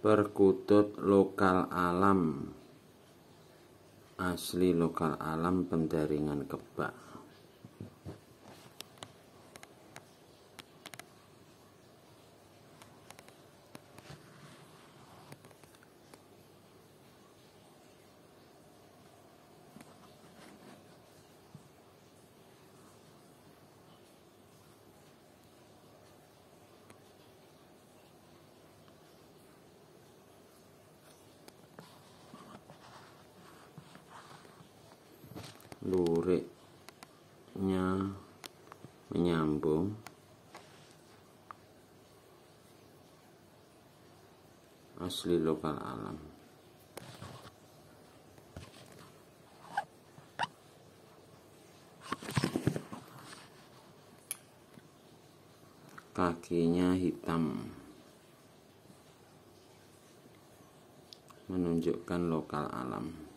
Perkutut lokal alam. Asli lokal alam pendaringan kebak luriknya menyambung. Asli lokal alam. Kakinya hitam. Menunjukkan lokal alam